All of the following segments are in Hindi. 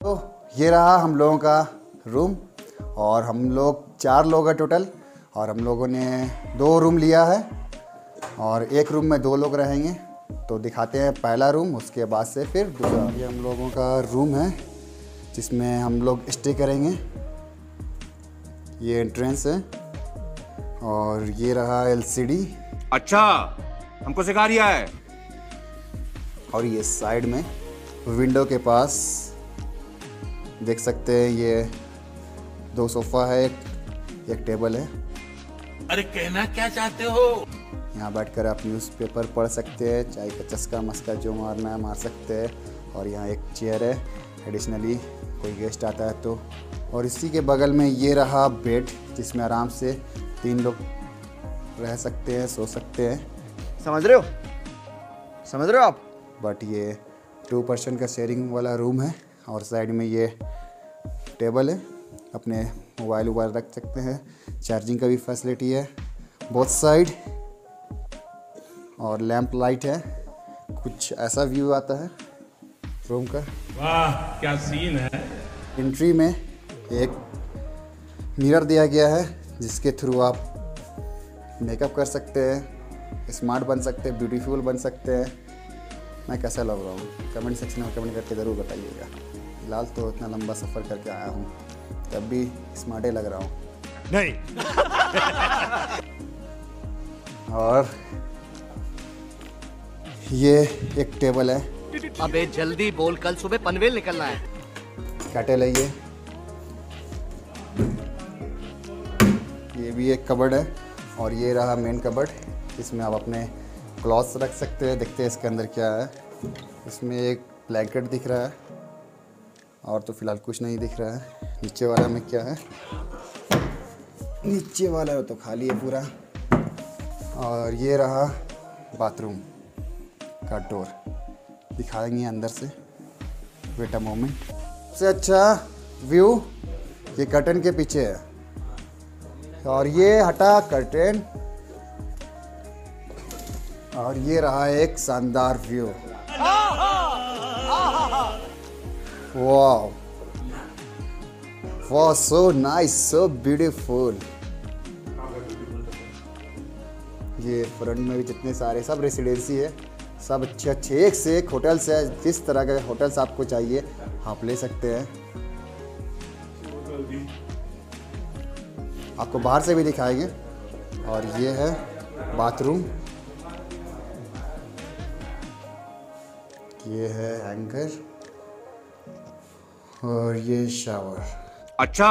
तो ये रहा हम लोगों का रूम और हम लोग चार लोग हैं टोटल और हम लोगों ने दो रूम लिया है और एक रूम में दो लोग रहेंगे। तो दिखाते हैं पहला रूम उसके बाद से फिर दूसरा। ये हम लोगों का रूम है जिसमें हम लोग स्टे करेंगे। ये एंट्रेंस है और ये रहा एलसीडी अच्छा हमको सिखा रिया है। और ये साइड में विंडो के पास देख सकते हैं ये दो सोफ़ा है एक एक टेबल है। अरे कहना क्या चाहते हो? यहाँ बैठकर आप न्यूज़पेपर पढ़ सकते हैं चाय का चस्का मस्का जो मारना है मार सकते हैं। और यहाँ एक चेयर है एडिशनली कोई गेस्ट आता है तो। और इसी के बगल में ये रहा बेड जिसमें आराम से तीन लोग रह सकते हैं सो सकते हैं। समझ रहे हो? समझ रहे हो आप? बट ये टू पर्सन का शेयरिंग वाला रूम है और साइड में ये टेबल है अपने मोबाइल वोबाइल रख सकते हैं। चार्जिंग का भी फैसिलिटी है बोथ साइड और लैंप लाइट है कुछ ऐसा व्यू आता है रूम का। वाह क्या सीन है। एंट्री में एक मिरर दिया गया है जिसके थ्रू आप मेकअप कर सकते हैं स्मार्ट बन सकते हैं ब्यूटीफुल बन सकते हैं। मैं कैसा लग रहा हूँ? कमेंट सेक्शन में कमेंट करके ज़रूर बताइएगा। फ़िलहाल तो इतना लंबा सफ़र करके आया हूँ। तब भी स्मार्ट लग रहा हूँ। नहीं। और ये एक टेबल है। अबे जल्दी बोल कल सुबह पनवेल निकलना है। कैटल है ये। ये भी एक कबर्ड है और ये रहा मेन कबर्ड इसमें आप अपने क्लॉथ्स रख सकते हैं देखते हैं इसके अंदर क्या है। इसमें एक ब्लैंकेट दिख रहा है। और तो फ़िलहाल कुछ नहीं दिख रहा है। नीचे वाला में क्या है? नीचे वाला तो खाली है पूरा। और ये रहा बाथरूम का डोर। दिखाएँगे अंदर से। वेट अ मोमेंट सबसे अच्छा व्यू ये कर्टन के पीछे है। और ये हटा कर्टन और ये रहा एक शानदार व्यू। वाह वाह सो नाइस सो ब्यूटीफुल ये फ्रंट में भी जितने सारे, सब रेसिडेंसी है। सब अच्छे अच्छे, एक से एक होटल्स है। जिस तरह के होटल्स आपको चाहिए, आप ले सकते हैं। आपको बाहर से भी दिखाएँगे। और ये है बाथरूम ये है हैंगर और ये शावर अच्छा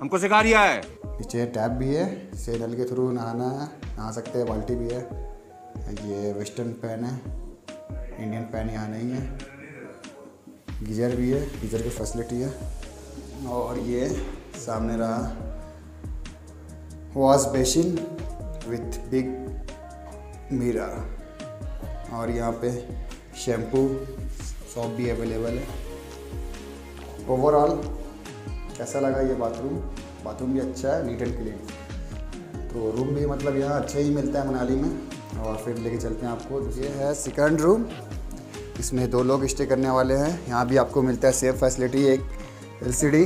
हमको सिखा रिया है। नीचे टैप भी है से नल के थ्रू नहाना है नहा सकते हैं बाल्टी भी है। ये वेस्टर्न पैन है इंडियन पैन यहाँ नहीं है। गीजर भी है गीजर की फैसिलिटी है। और ये सामने रहा। Wash basin with big mirror और यहाँ पे शैम्पू सॉप भी अवेलेबल है। ओवरऑल कैसा लगा ये बाथरूम बाथरूम भी अच्छा है नीट एंड क्लीन तो रूम भी मतलब यहाँ अच्छा ही मिलता है मनाली में। और फिर लेके चलते हैं आपको ये है सेकंड रूम इसमें दो लोग स्टे करने वाले हैं। यहाँ भी आपको मिलता है सेम फैसिलिटी एक एलसीडी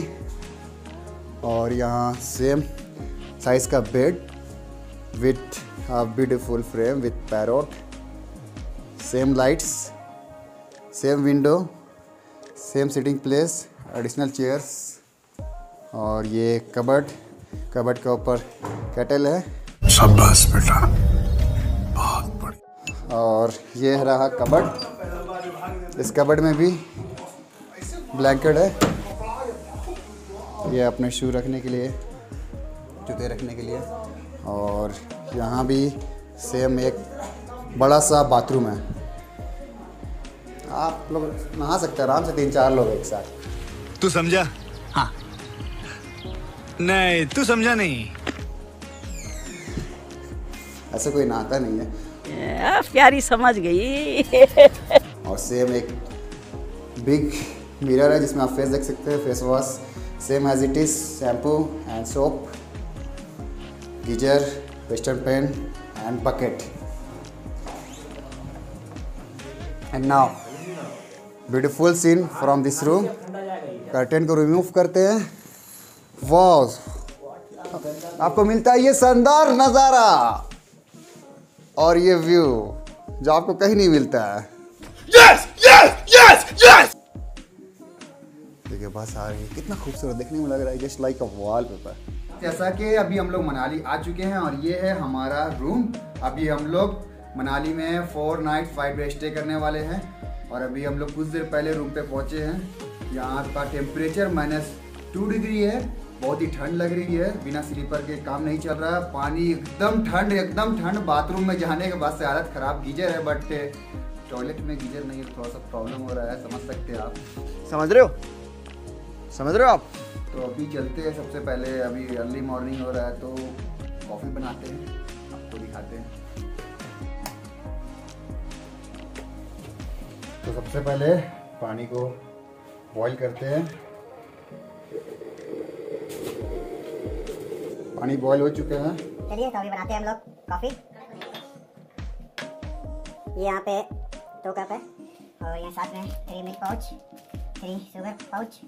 और यहाँ सेम साइज़ का bed with beautiful frame with parrot same lights same window same sitting place additional chairs और ये कबर्ड कबर्ड के ऊपर कैटल है। शाबाश बेटा बहुत बढ़िया। और ये रहा कबर्ड। इस कबर्ड में भी ब्लैंकेट है। ये अपने शू रखने के लिए जूते रखने के लिए। और यहाँ भी सेम एक बड़ा सा बाथरूम है। आप लोग नहा सकते हैं आराम से तीन चार लोग एक साथ। तू समझा? हाँ। नहीं तू समझा नहीं। ऐसा कोई नाता नहीं है। प्यारी समझ गई। और सेम एक बिग मिरर है जिसमें आप फेस देख सकते हैं। Face wash same as it is shampoo and soap geyser western pan and bucket and now beautiful scene from this room curtain को रिमूव करते हैं। वाह आपको मिलता है ये शानदार नज़ारा और ये व्यू जो आपको कहीं नहीं मिलता है। यस यस यस यस देखिए बस आ रही है। कितना खूबसूरत देखने में लग रहा है। Just like a wall paper जैसा कि अभी हम लोग मनाली आ चुके हैं और ये है हमारा रूम अभी हम लोग मनाली में four night five day stay करने वाले हैं और अभी हम लोग कुछ देर पहले रूम पे पहुँचे हैं। यहाँ का टेम्परेचर माइनस टू डिग्री है बहुत ही ठंड लग रही है बिना स्लीपर के काम नहीं चल रहा है पानी एकदम ठंड एकदम ठंड बाथरूम में जाने के बाद से हालत ख़राब गीजर है बट टॉयलेट में गीजर नहीं है थोड़ा सा प्रॉब्लम हो रहा है समझ सकते हैं आप। समझ रहे हो? समझ रहे हो आप? तो अभी चलते हैं सबसे पहले अभी अर्ली मॉर्निंग हो रहा है तो कॉफ़ी बनाते हैं आपको दिखाते हैं। तो सबसे पहले पानी को बॉईल करते हैं। पानी बॉईल हो चुके हैं। चलिए तो अभी बनाते हैं हम लोग कॉफ़ी ये यहाँ पे दो कप है और यहाँ साथ में three milk pouch three sugar pouch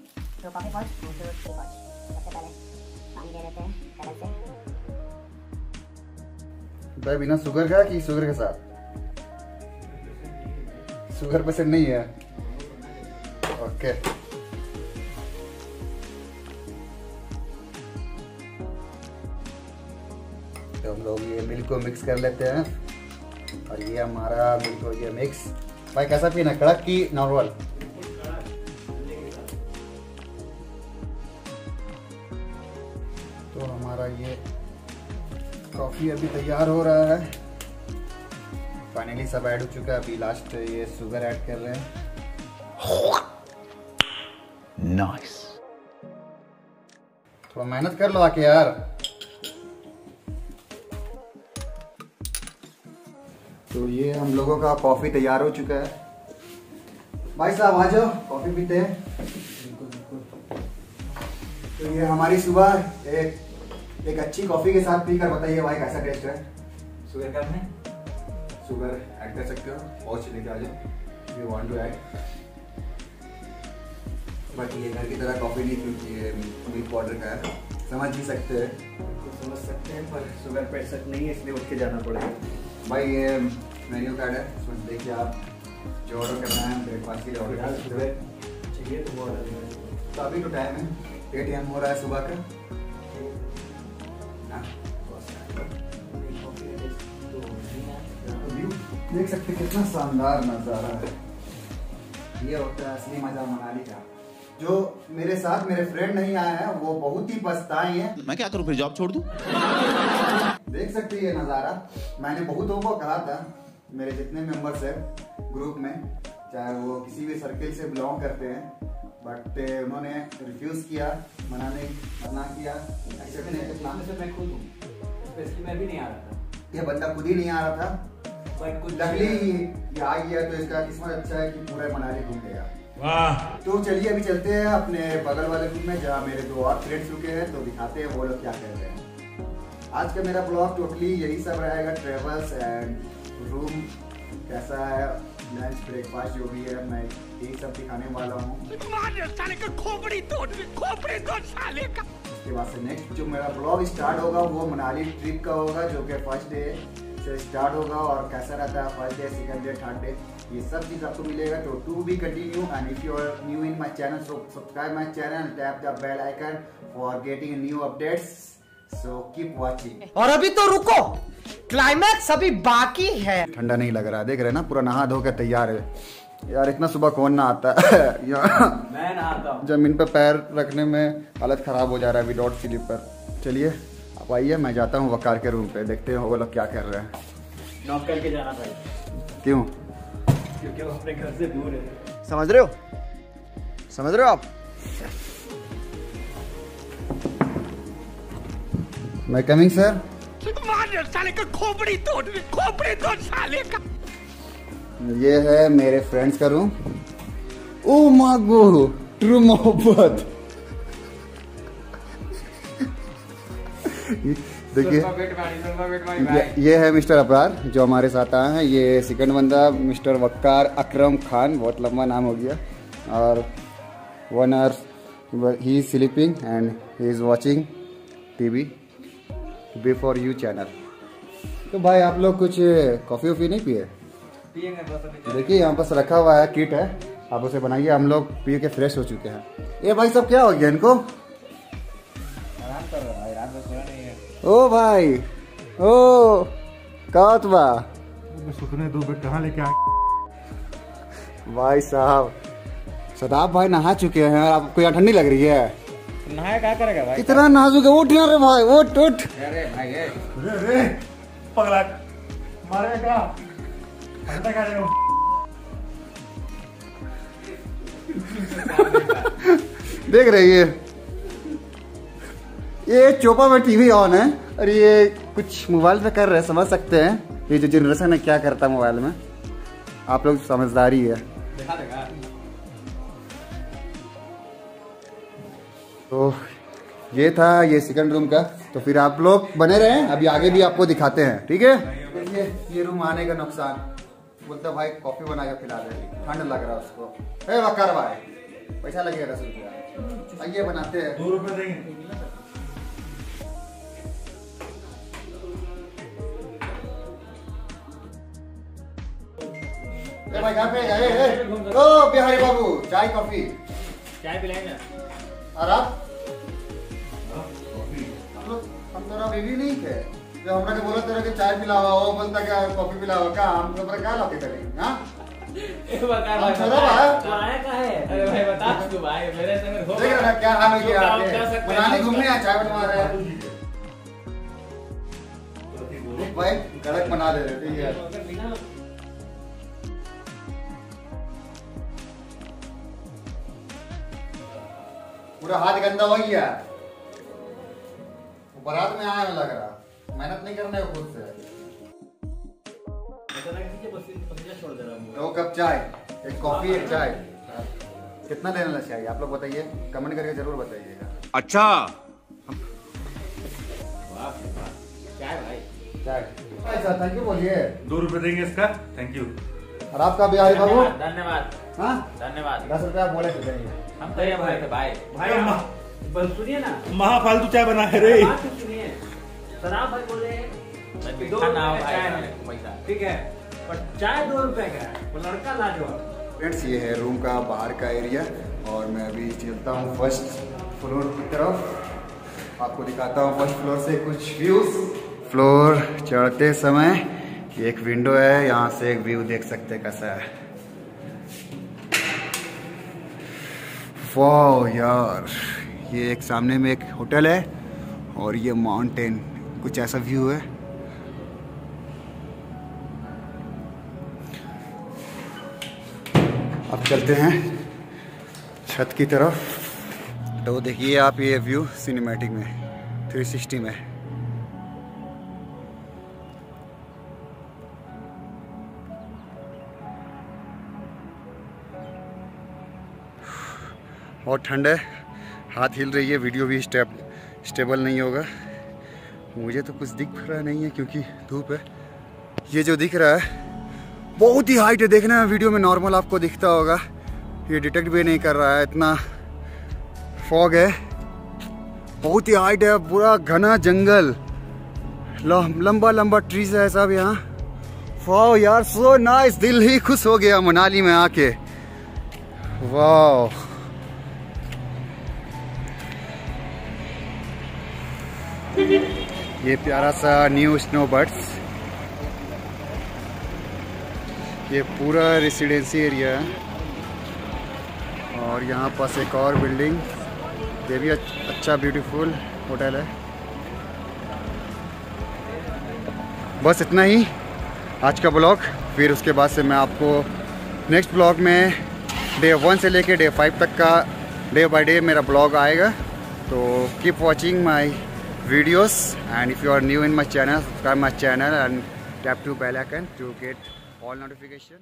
दो कॉफ़ी पाउच और दो टी पाउच सबसे पहले पानी दे देते हैं कलर से। बिना शुगर का कि शुगर के साथ? शुगर पसंद नहीं है। ओके तो हम लोग ये मिल्क को मिक्स कर लेते हैं। और ये हमारा मिल्क हो गया मिक्स भाई कैसा पीना? कड़क की नॉर्मल तो हमारा ये कॉफ़ी अभी तैयार हो रहा है। फाइनली सब ऐड हो चुका है। अभी लास्ट ये शुगर ऐड कर रहे हैं। नाइस थोड़ा मेहनत कर लो आके यार। तो ये हम लोगों का कॉफ़ी तैयार हो चुका है। भाई साहब आ जाओ कॉफ़ी पीते हैं। तो ये हमारी सुबह एक एक अच्छी कॉफ़ी के साथ पीकर बताइए भाई कैसा टेस्ट है। शुगर कम है शुगर ऐड कर सकते हो लेके आ जाओ you want to add but ये घर की तरह कॉफ़ी नहीं क्योंकि ये मिल्क पाउडर का है। समझ भी सकते हैं। समझ सकते हैं पर शुगर पे सक नहीं है इसलिए उठ के जाना पड़ेगा। भाई ये मेन्यू कार्ड है इसमें देखिए आप जो ऑर्डर करना है ब्रेकफास्ट के लिए ऑर्डर सकते चाहिए तो वो ऑर्डर तो अभी तो टाइम है एट एम हो रहा है सुबह का। हाँ, देख सकते कितना शानदार नज़ारा है। ये होता है असली मज़ा मनाली का। जो मेरे साथ मेरे फ्रेंड नहीं आए हैं वो बहुत ही पछताए हैं। मैं क्या करूँ फिर जॉब छोड़ दूँ? देख सकते हैं ये नज़ारा। मैंने बहुतों को कहा था मेरे जितने मेंबर्स हैं ग्रुप में चाहे वो किसी भी सर्किल से बिलोंग करते हैं बट उन्होंने रिफ्यूज़ किया मनाने मना किया एक्सेप्ट नहीं किया। से मैं खुद हूँ। मैं भी नहीं आ रहा था। ये बंदा खुद ही नहीं आ रहा था। बट कुछ लगली ये आ गया तो इसका किस्मत अच्छा है कि पूरा मनाली घूम गया। वाह। तो चलिए अभी चलते हैं अपने बगल वाले रूम में जहाँ मेरे दो और फ्रेंड्स रुके हैं तो दिखाते हैं वो लोग क्या कर रहे हैं। आज का मेरा ब्लॉग टोटली यही सब रहेगा ट्रेवल्स एंड रूम कैसा है? लंच ब्रेकफास्ट जो भी है मैं यही सब दिखाने वाला हूँ। उसके बाद से नेक्स्ट जो मेरा ब्लॉग स्टार्ट होगा वो मनाली ट्रिप का होगा जो कि फ़र्स्ट डे से स्टार्ट होगा और कैसा रहता है first day second day third day ये सब चीज़ आपको मिलेगा। तो to be continue and if you are new in my channel so subscribe my channel tap the bell icon for getting new updates so keep watching और अभी तो रुको। क्लाइमैक्स अभी बाकी है। ठंडा नहीं लग रहा है देख रहे ना पूरा नहा धो के तैयार है। यार इतना सुबह कौन ना आता है मैं नहाता हूँ। ज़मीन पर पैर रखने में हालत खराब हो जा रहा है विदाउट स्लीपर चलिए आप आइए मैं जाता हूँ वकार के रूम पे देखते हैं वो लोग क्या कर रहे हैं। नॉक करके जाना पड़ेगा क्यों? क्योंकि वो अपने घर से दूर है। समझ रहे हो? समझ रहे हो आप? मैं कमिंग सर ये है मेरे फ्रेंड्स का रूम ओ मागो ट्रू मोहब्बत देखिए ये, है मिस्टर अबरार जो हमारे साथ आए हैं। ये सेकंड बंदा मिस्टर वक्कार अकरम खान बहुत लंबा नाम हो गया। और one hour he is sleeping and he is watching TV B for U channel तो भाई आप लोग कुछ कॉफ़ी वॉफ़ी नहीं पिए? देखिए यहाँ पास रखा हुआ है किट है। आप उसे बनाइए हम लोग पी के फ्रेश हो चुके हैं। ये भाई सब क्या हो गया इनको? ओ भाई ओ कात बा सुखने दो कहाँ लेके आ भाई साहब सदाब भाई नहा चुके हैं और आपको यहाँ ठंडी लग रही है। नहाया क्या करेगा भाई? इतना नाजुक है उठ यार रे भाई उठ उठ। रे रे पगला। मारे क्या? अंडा खा रहे हो देख रही है ये। चोपा में टीवी ऑन है और ये कुछ मोबाइल पे कर रहे हैं समझ सकते हैं। ये जो जनरेशन है क्या करता है मोबाइल में? आप लोग समझदारी है। तो ये था ये सेकंड रूम का। तो फिर आप लोग बने रहे अभी आगे भी आपको दिखाते हैं ठीक है? ये ये रूम आने का नुकसान। बोलता भाई कॉफ़ी बना के पिला दे। ठंड लग रहा है उसको। ए वकार भाई पैसा लगेगा दस रुपया। आइए बनाते हैं। दो रुपए देंगे। ए भाई पे? ए, ए, ए, ओ बिहारी बाबू चाय कॉफ़ी। चाय पिलाएँगे। और आप हम लोग हम तोरा बेबी नहीं थे। जो हमरा के बोलत रहे कि चाय पिलावा वो बोलता क्या कॉफ़ी पिलावा का हम तो क्या लाते करें हाँ? हम छोड़ा बा आया का है? अरे भाई बता तू भाई मेरे संग हो देख रहा क्या हाल हो गया आपके हैं, बनाने घूमने आ चाय बनवा रहे हैं। देख भाई कड़क बना दे रहे ठीक है पूरा हाथ गंदा हो गया। वो बारात में आया लग रहा। मेहनत नहीं करने को खुद से। दो कप चाय एक कॉफ़ी एक चाय। कितना लेना चाहिए? आप लोग बताइए। कमेंट करके ज़रूर बताइएगा। अच्छा। चाय। ऐसा थैंक यू बोलिए। दो रुपए देंगे इसका। थैंक यू और आपका बिहारी बाबू? धन्यवाद हाँ धन्यवाद। दस रुपया बोले थे हम तो ये बोले थे भाई। भाई हम सुनिए ना। महा फालतू चाय बना है रे। तो सुनिए सदाब भाई बोले दो रुपए चाय ठीक है। पर चाय दो रुपए का है। वो लड़का लाजवाब फ्रेंड्स ये है रूम का बाहर का एरिया। और मैं अभी चलता हूँ फ़र्स्ट फ्लोर की तरफ़। आपको दिखाता हूँ फ़र्स्ट फ्लोर से कुछ व्यूज़ फ्लोर चढ़ते समय एक विंडो है। यहाँ से एक व्यू देख सकते हैं कैसा है। वाह यार, ये एक सामने में एक होटल है और ये माउंटेन कुछ ऐसा व्यू है। अब चलते हैं छत की तरफ़। तो देखिए आप ये व्यू सिनेमैटिक में 360 में। बहुत ठंड है। हाथ हिल रही है, वीडियो भी स्टेप स्टेबल नहीं होगा। मुझे तो कुछ दिख रहा नहीं है क्योंकि धूप है। ये जो दिख रहा है, बहुत ही हाइट है। देखने में वीडियो में नॉर्मल आपको दिखता होगा। ये डिटेक्ट भी नहीं कर रहा है, इतना फॉग है। बहुत ही हाइट है, पूरा घना जंगल। लंबा लंबा ट्रीज है सब यहाँ। वाह यार सो नाइस दिल ही खुश हो गया मनाली में आके। वाह ये प्यारा सा न्यू स्नो बर्ड्स ये पूरा रेसिडेंसी एरिया है। और यहाँ पास एक और बिल्डिंग ये भी अच्छा ब्यूटीफुल होटल है। बस इतना ही। आज का ब्लॉग फिर उसके बाद से मैं आपको नेक्स्ट ब्लॉग में डे वन से लेके डे फाइव तक का डे बाय डे मेरा ब्लॉग आएगा। तो keep watching my videos. And if you are new in my channel subscribe my channel and tap to bell icon to get all notification